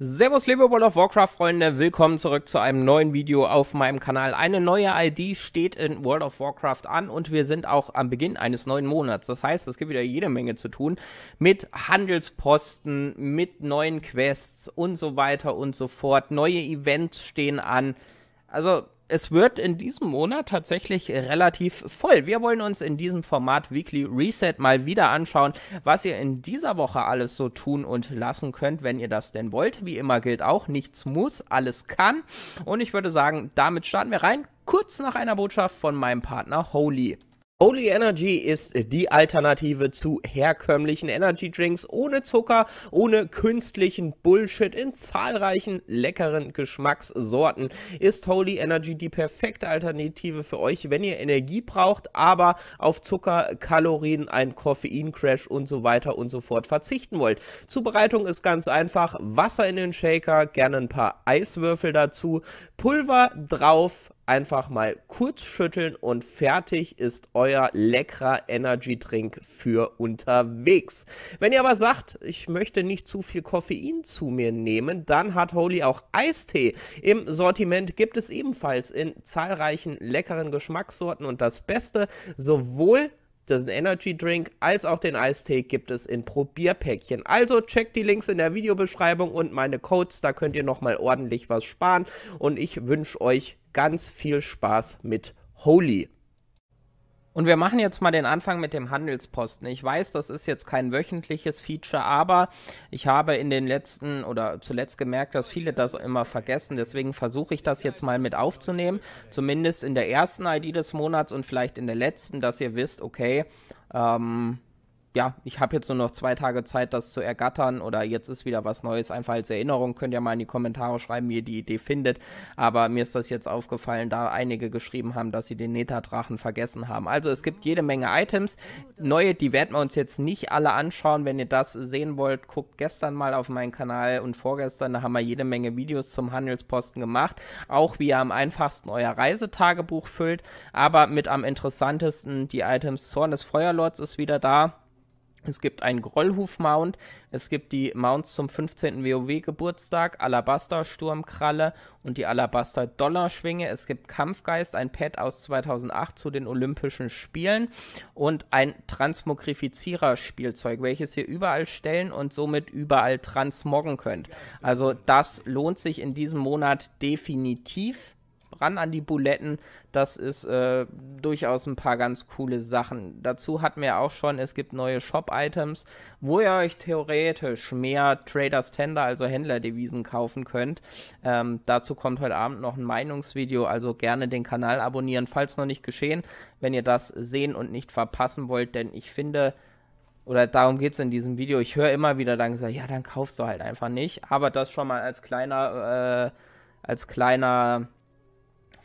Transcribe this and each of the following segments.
Servus liebe World of Warcraft Freunde, willkommen zurück zu einem neuen Video auf meinem Kanal. Eine neue ID steht in World of Warcraft an und wir sind auch am Beginn eines neuen Monats. Das heißt, es gibt wieder jede Menge zu tun mit Handelsposten, mit neuen Quests und so weiter und so fort. Neue Events stehen an. Also es wird in diesem Monat tatsächlich relativ voll. Wir wollen uns in diesem Format Weekly Reset mal wieder anschauen, was ihr in dieser Woche alles so tun und lassen könnt, wenn ihr das denn wollt. Wie immer gilt auch, nichts muss, alles kann. Und ich würde sagen, damit starten wir rein. Kurz nach einer Botschaft von meinem Partner Holy. Holy Energy ist die Alternative zu herkömmlichen Energy Drinks ohne Zucker, ohne künstlichen Bullshit in zahlreichen leckeren Geschmackssorten. Ist Holy Energy die perfekte Alternative für euch, wenn ihr Energie braucht, aber auf Zucker, Kalorien, ein Koffeincrash und so weiter und so fort verzichten wollt. Zubereitung ist ganz einfach. Wasser in den Shaker, gerne ein paar Eiswürfel dazu, Pulver drauf, einfach mal kurz schütteln und fertig ist euer leckerer Energy Drink für unterwegs. Wenn ihr aber sagt, ich möchte nicht zu viel Koffein zu mir nehmen, dann hat Holy auch Eistee. Im Sortiment gibt es ebenfalls in zahlreichen leckeren Geschmackssorten und das Beste, sowohl den Energy Drink als auch den Eistee gibt es in Probierpäckchen. Also checkt die Links in der Videobeschreibung und meine Codes, da könnt ihr nochmal ordentlich was sparen und ich wünsche euch ganz viel Spaß mit Holy. Und wir machen jetzt mal den Anfang mit dem Handelsposten. Ich weiß, das ist jetzt kein wöchentliches Feature, aber ich habe in den letzten oder zuletzt gemerkt, dass viele das immer vergessen. Deswegen versuche ich das jetzt mal mit aufzunehmen. Zumindest in der ersten ID des Monats und vielleicht in der letzten, dass ihr wisst, okay, ähm, ja, ich habe jetzt nur noch zwei Tage Zeit, das zu ergattern oder jetzt ist wieder was Neues. Einfach als Erinnerung könnt ihr mal in die Kommentare schreiben, wie ihr die Idee findet. Aber mir ist das jetzt aufgefallen, da einige geschrieben haben, dass sie den Neta-Drachen vergessen haben. Also es gibt jede Menge Items. Neue, die werden wir uns jetzt nicht alle anschauen. Wenn ihr das sehen wollt, guckt gestern mal auf meinen Kanal und vorgestern, da haben wir jede Menge Videos zum Handelsposten gemacht. Auch wie ihr am einfachsten euer Reisetagebuch füllt. Aber mit am interessantesten die Items Zorn des Feuerlords ist wieder da. Es gibt einen Grollhuf-Mount, es gibt die Mounts zum 15. WoW-Geburtstag, Alabaster Sturmkralle und die Alabaster Dollarschwinge. Es gibt Kampfgeist, ein Pad aus 2008 zu den Olympischen Spielen und ein Transmogrifizierer-Spielzeug, welches ihr überall stellen und somit überall transmoggen könnt. Also das lohnt sich in diesem Monat definitiv ran an die Buletten. Das ist äh, durchaus ein paar ganz coole Sachen. Dazu hatten wir auch schon, es gibt neue Shop-Items, wo ihr euch theoretisch mehr Traders Tender, also Händlerdevisen kaufen könnt. Ähm, dazu kommt heute Abend noch ein Meinungsvideo, also gerne den Kanal abonnieren, falls noch nicht geschehen, wenn ihr das sehen und nicht verpassen wollt, denn ich finde, oder darum geht es in diesem Video. Ich höre immer wieder dann gesagt, ja, dann kaufst du halt einfach nicht. Aber das schon mal als kleiner, äh, als kleiner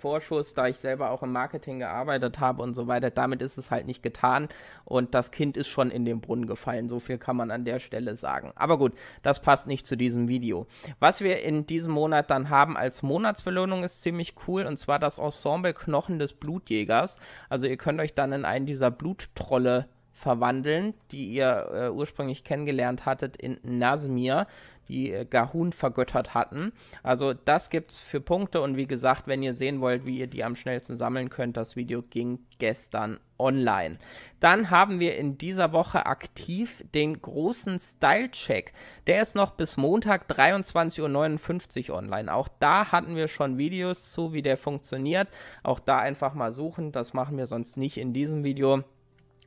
Vorschuss, da ich selber auch im Marketing gearbeitet habe und so weiter. Damit ist es halt nicht getan und das Kind ist schon in den Brunnen gefallen. So viel kann man an der Stelle sagen. Aber gut, das passt nicht zu diesem Video. Was wir in diesem Monat dann haben als Monatsbelohnung ist ziemlich cool und zwar das Ensemble Knochen des Blutjägers. Also ihr könnt euch dann in einen dieser Bluttrolle verwandeln, die ihr äh, ursprünglich kennengelernt hattet in Nasmir die äh, Gahun vergöttert hatten. Also das gibt es für Punkte und wie gesagt, wenn ihr sehen wollt, wie ihr die am schnellsten sammeln könnt, das Video ging gestern online. Dann haben wir in dieser Woche aktiv den großen Style-Check. Der ist noch bis Montag 23.59 Uhr online. Auch da hatten wir schon Videos zu, wie der funktioniert. Auch da einfach mal suchen. Das machen wir sonst nicht in diesem Video.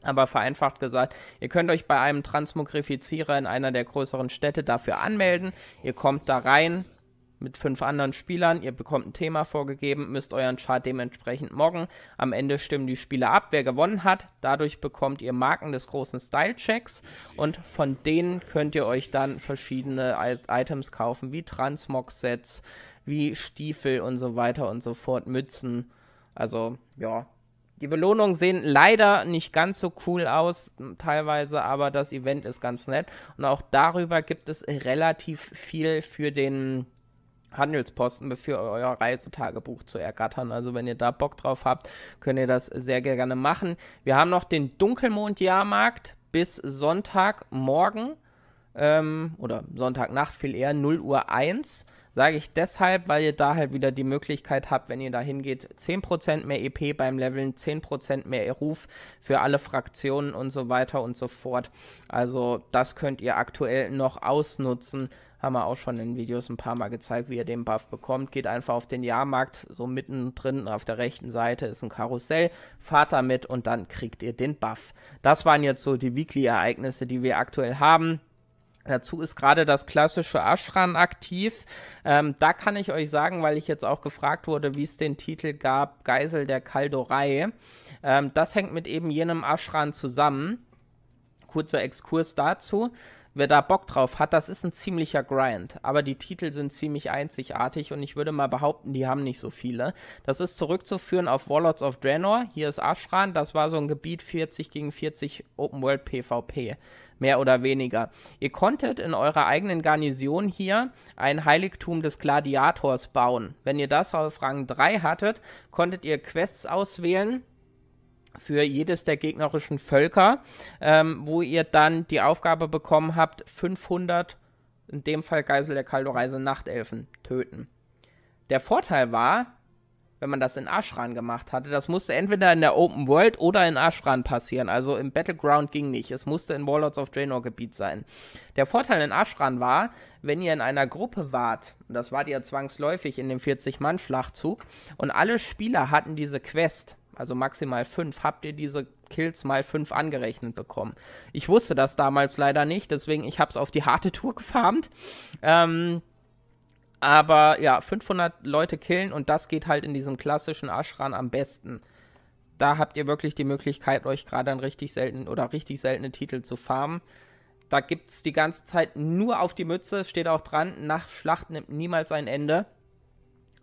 Aber vereinfacht gesagt, ihr könnt euch bei einem Transmogrifizierer in einer der größeren Städte dafür anmelden. Ihr kommt da rein mit fünf anderen Spielern, ihr bekommt ein Thema vorgegeben, müsst euren Chart dementsprechend moggen. Am Ende stimmen die Spieler ab, wer gewonnen hat. Dadurch bekommt ihr Marken des großen Style-Checks und von denen könnt ihr euch dann verschiedene Items kaufen, wie Transmog-Sets, wie Stiefel und so weiter und so fort, Mützen. Also, ja, die Belohnungen sehen leider nicht ganz so cool aus, teilweise, aber das Event ist ganz nett. Und auch darüber gibt es relativ viel für den Handelsposten für euer Reisetagebuch zu ergattern. Also wenn ihr da Bock drauf habt, könnt ihr das sehr gerne machen. Wir haben noch den Dunkelmond-Jahrmarkt bis Sonntagmorgen. ähm, oder Sonntagnacht viel eher, 0 Uhr 1. Sage ich deshalb, weil ihr da halt wieder die Möglichkeit habt, wenn ihr da hingeht, 10% mehr EP beim Leveln, 10% mehr Ruf für alle Fraktionen und so weiter und so fort. Also das könnt ihr aktuell noch ausnutzen. Haben wir auch schon in Videos ein paar Mal gezeigt, wie ihr den Buff bekommt. Geht einfach auf den Jahrmarkt, so mittendrin auf der rechten Seite ist ein Karussell, fahrt damit und dann kriegt ihr den Buff. Das waren jetzt so die Weekly-Ereignisse, die wir aktuell haben. Dazu ist gerade das klassische Ashran aktiv. Ähm, da kann ich euch sagen, weil ich jetzt auch gefragt wurde, wie es den Titel gab, Geisel der Kaldorei. Ähm, das hängt mit eben jenem Ashran zusammen. Kurzer Exkurs dazu. Wer da Bock drauf hat, das ist ein ziemlicher Grind. Aber die Titel sind ziemlich einzigartig und ich würde mal behaupten, die haben nicht so viele. Das ist zurückzuführen auf Warlords of Draenor. Hier ist Ashran. Das war so ein Gebiet 40 gegen 40 Open World PvP mehr oder weniger. Ihr konntet in eurer eigenen Garnison hier ein Heiligtum des Gladiators bauen. Wenn ihr das auf Rang 3 hattet, konntet ihr Quests auswählen für jedes der gegnerischen Völker, ähm, wo ihr dann die Aufgabe bekommen habt, 500, in dem Fall Geisel der Kaldoreise Nachtelfen, töten. Der Vorteil war, wenn man das in Ashran gemacht hatte. Das musste entweder in der Open World oder in Ashran passieren. Also im Battleground ging nicht. Es musste in Warlords of Draenor Gebiet sein. Der Vorteil in Ashran war, wenn ihr in einer Gruppe wart, und das wart ihr zwangsläufig in dem 40-Mann-Schlachtzug, und alle Spieler hatten diese Quest, also maximal fünf, habt ihr diese Kills mal fünf angerechnet bekommen. Ich wusste das damals leider nicht, deswegen ich habe es auf die harte Tour gefarmt. Ähm, aber ja, 500 Leute killen und das geht halt in diesem klassischen Ashran am besten. Da habt ihr wirklich die Möglichkeit, euch gerade einen richtig seltenen oder richtig seltene Titel zu farmen. Da gibt es die ganze Zeit nur auf die Mütze, steht auch dran, nach Schlacht nimmt niemals ein Ende.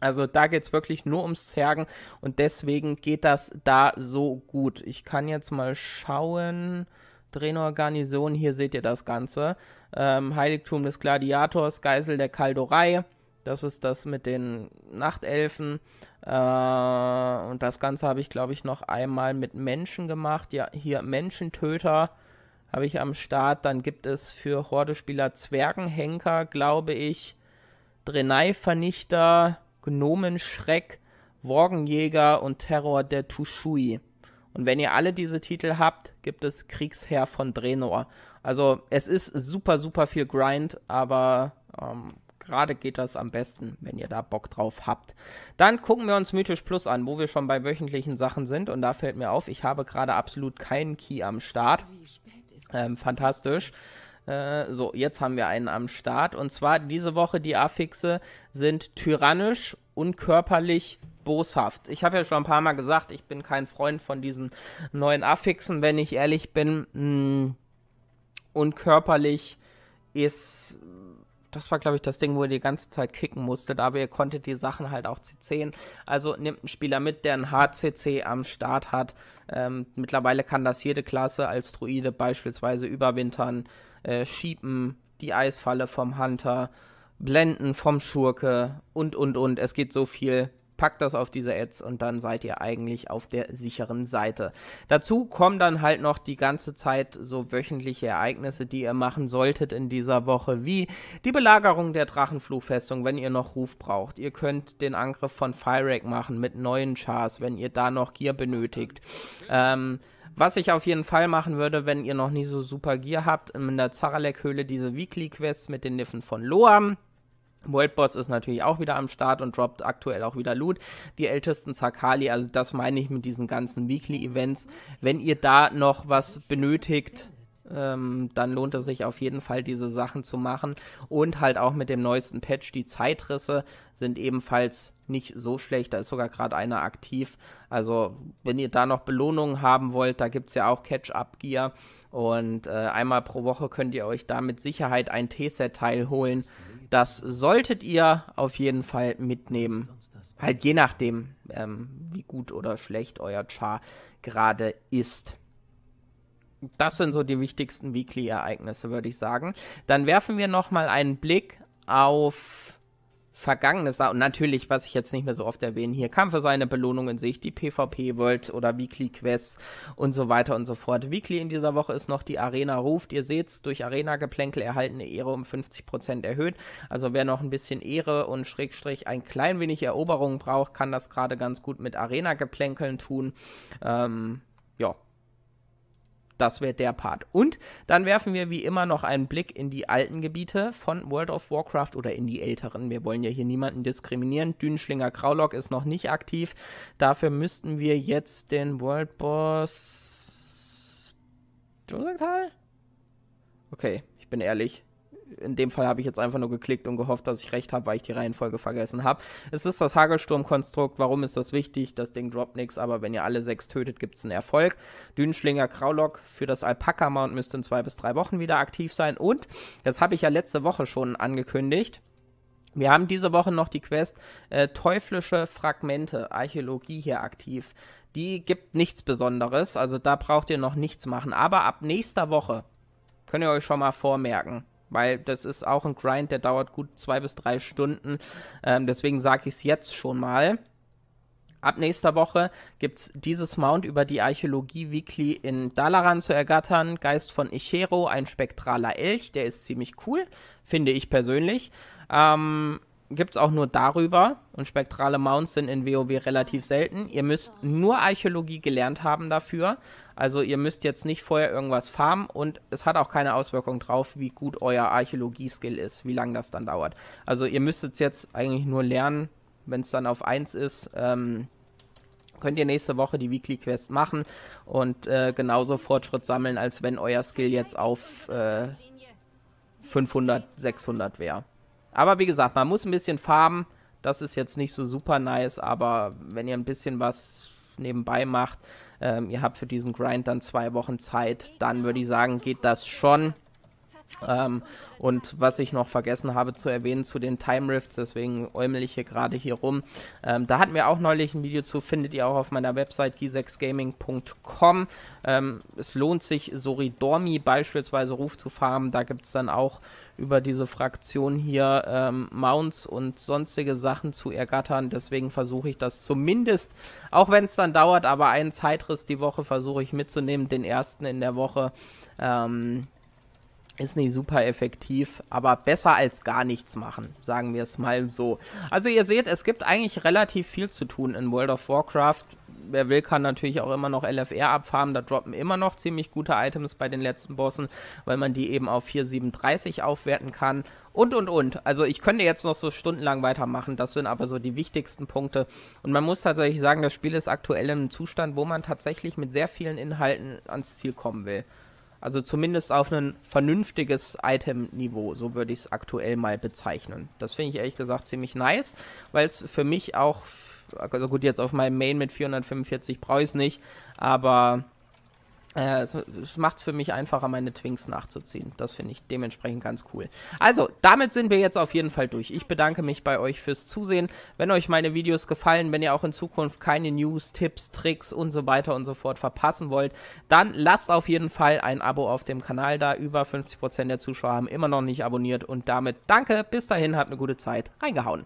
Also da geht es wirklich nur ums Zergen und deswegen geht das da so gut. Ich kann jetzt mal schauen. Garnison, hier seht ihr das Ganze. Ähm, Heiligtum des Gladiators, Geisel der Kaldorei. Das ist das mit den Nachtelfen. Äh, und das Ganze habe ich, glaube ich, noch einmal mit Menschen gemacht. Ja, hier Menschentöter habe ich am Start. Dann gibt es für Hordespieler Zwergenhenker, glaube ich, Drenai-Vernichter, Gnomenschreck, Worgenjäger und Terror der Tushui. Und wenn ihr alle diese Titel habt, gibt es Kriegsherr von Drenor. Also es ist super, super viel Grind, aber ähm, Gerade geht das am besten, wenn ihr da Bock drauf habt. Dann gucken wir uns Mythisch Plus an, wo wir schon bei wöchentlichen Sachen sind. Und da fällt mir auf, ich habe gerade absolut keinen Key am Start. Ähm, fantastisch. Äh, so, jetzt haben wir einen am Start. Und zwar diese Woche die Affixe sind tyrannisch, unkörperlich, boshaft. Ich habe ja schon ein paar Mal gesagt, ich bin kein Freund von diesen neuen Affixen, wenn ich ehrlich bin. Mh, hm, unkörperlich ist das war, glaube ich, das Ding, wo ihr die ganze Zeit kicken musstet, aber ihr konntet die Sachen halt auch CCen. Also nehmt einen Spieler mit, der ein HCC am Start hat. Ähm, mittlerweile kann das jede Klasse als Druide beispielsweise überwintern, äh, schiepen, die Eisfalle vom Hunter, blenden vom Schurke und, und, und. Es geht so viel packt das auf diese Ads und dann seid ihr eigentlich auf der sicheren Seite. Dazu kommen dann halt noch die ganze Zeit so wöchentliche Ereignisse, die ihr machen solltet in dieser Woche, wie die Belagerung der Drachenfluchfestung, wenn ihr noch Ruf braucht. Ihr könnt den Angriff von Firek machen mit neuen Chars, wenn ihr da noch Gear benötigt. Ähm, was ich auf jeden Fall machen würde, wenn ihr noch nie so super Gear habt, in der Zaralek-Höhle diese Weekly-Quests mit den Niffen von Loam. World Boss ist natürlich auch wieder am Start und droppt aktuell auch wieder Loot. Die ältesten Sakali, also das meine ich mit diesen ganzen Weekly-Events. Wenn ihr da noch was benötigt, ähm, dann lohnt es sich auf jeden Fall, diese Sachen zu machen. Und halt auch mit dem neuesten Patch, die Zeitrisse sind ebenfalls nicht so schlecht. Da ist sogar gerade einer aktiv. Also, wenn ihr da noch Belohnungen haben wollt, da gibt es ja auch Catch-Up-Gear. Und äh, einmal pro Woche könnt ihr euch da mit Sicherheit ein T-Set-Teil holen. Das solltet ihr auf jeden Fall mitnehmen. Halt je nachdem, ähm, wie gut oder schlecht euer Char gerade ist. Das sind so die wichtigsten Weekly-Ereignisse, würde ich sagen. Dann werfen wir nochmal einen Blick auf Vergangenes Und natürlich, was ich jetzt nicht mehr so oft erwähne, hier kann für seine Belohnungen sich die PvP World oder Weekly Quests und so weiter und so fort. Weekly in dieser Woche ist noch die Arena ruft. Ihr seht's, durch Arena-Geplänkel erhaltene Ehre um 50% erhöht. Also wer noch ein bisschen Ehre und Schrägstrich ein klein wenig Eroberung braucht, kann das gerade ganz gut mit Arena-Geplänkeln tun. Ähm, das wäre der Part. Und dann werfen wir wie immer noch einen Blick in die alten Gebiete von World of Warcraft oder in die älteren. Wir wollen ja hier niemanden diskriminieren. Dünenschlinger Kraulok ist noch nicht aktiv. Dafür müssten wir jetzt den World Boss. Okay, ich bin ehrlich in dem Fall habe ich jetzt einfach nur geklickt und gehofft, dass ich recht habe, weil ich die Reihenfolge vergessen habe. Es ist das Hagelsturmkonstrukt. Warum ist das wichtig? Das Ding droppt nichts, aber wenn ihr alle sechs tötet, gibt es einen Erfolg. Dünenschlinger Kraulock für das Alpaka-Mount müsste in zwei bis drei Wochen wieder aktiv sein. Und, das habe ich ja letzte Woche schon angekündigt, wir haben diese Woche noch die Quest äh, Teuflische Fragmente, Archäologie hier aktiv. Die gibt nichts Besonderes, also da braucht ihr noch nichts machen. Aber ab nächster Woche könnt ihr euch schon mal vormerken weil das ist auch ein Grind, der dauert gut zwei bis drei Stunden. Ähm, deswegen sage ich es jetzt schon mal. Ab nächster Woche gibt es dieses Mount über die Archäologie Weekly in Dalaran zu ergattern. Geist von Ichero, ein spektraler Elch, der ist ziemlich cool, finde ich persönlich. Ähm, gibt es auch nur darüber und spektrale Mounts sind in WoW relativ selten. Ihr müsst nur Archäologie gelernt haben dafür. Also ihr müsst jetzt nicht vorher irgendwas farmen und es hat auch keine Auswirkung drauf, wie gut euer Archäologie-Skill ist, wie lange das dann dauert. Also ihr müsstet jetzt eigentlich nur lernen, wenn es dann auf 1 ist. Ähm, könnt ihr nächste Woche die Weekly Quest machen und äh, genauso Fortschritt sammeln, als wenn euer Skill jetzt auf äh, 500, 600 wäre. Aber wie gesagt, man muss ein bisschen farmen. Das ist jetzt nicht so super nice, aber wenn ihr ein bisschen was nebenbei macht, ähm, ihr habt für diesen Grind dann zwei Wochen Zeit, dann würde ich sagen, geht das schon. Ähm, und was ich noch vergessen habe zu erwähnen zu den Time Rifts, deswegen äumel ich hier gerade hier rum. Ähm, da hatten wir auch neulich ein Video zu, findet ihr auch auf meiner Website g6gaming.com. Ähm, es lohnt sich, Soridormi beispielsweise Ruf zu farmen. Da gibt es dann auch über diese Fraktion hier ähm, Mounts und sonstige Sachen zu ergattern. Deswegen versuche ich das zumindest, auch wenn es dann dauert, aber einen Zeitriss die Woche versuche ich mitzunehmen, den ersten in der Woche. Ist nicht super effektiv, aber besser als gar nichts machen, sagen wir es mal so. Also ihr seht, es gibt eigentlich relativ viel zu tun in World of Warcraft. Wer will, kann natürlich auch immer noch LFR abfarmen. Da droppen immer noch ziemlich gute Items bei den letzten Bossen, weil man die eben auf 437 aufwerten kann. Und, und, und. Also ich könnte jetzt noch so stundenlang weitermachen. Das sind aber so die wichtigsten Punkte. Und man muss tatsächlich sagen, das Spiel ist aktuell im Zustand, wo man tatsächlich mit sehr vielen Inhalten ans Ziel kommen will. Also zumindest auf ein vernünftiges Item-Niveau, so würde ich es aktuell mal bezeichnen. Das finde ich ehrlich gesagt ziemlich nice, weil es für mich auch, also gut, jetzt auf meinem Main mit 445 brauche ich es nicht, aber äh, es, es macht es für mich einfacher, meine Twinks nachzuziehen. Das finde ich dementsprechend ganz cool. Also, damit sind wir jetzt auf jeden Fall durch. Ich bedanke mich bei euch fürs Zusehen. Wenn euch meine Videos gefallen, wenn ihr auch in Zukunft keine News, Tipps, Tricks und so weiter und so fort verpassen wollt, dann lasst auf jeden Fall ein Abo auf dem Kanal da. Über 50% der Zuschauer haben immer noch nicht abonniert. Und damit danke, bis dahin, habt eine gute Zeit. Reingehauen.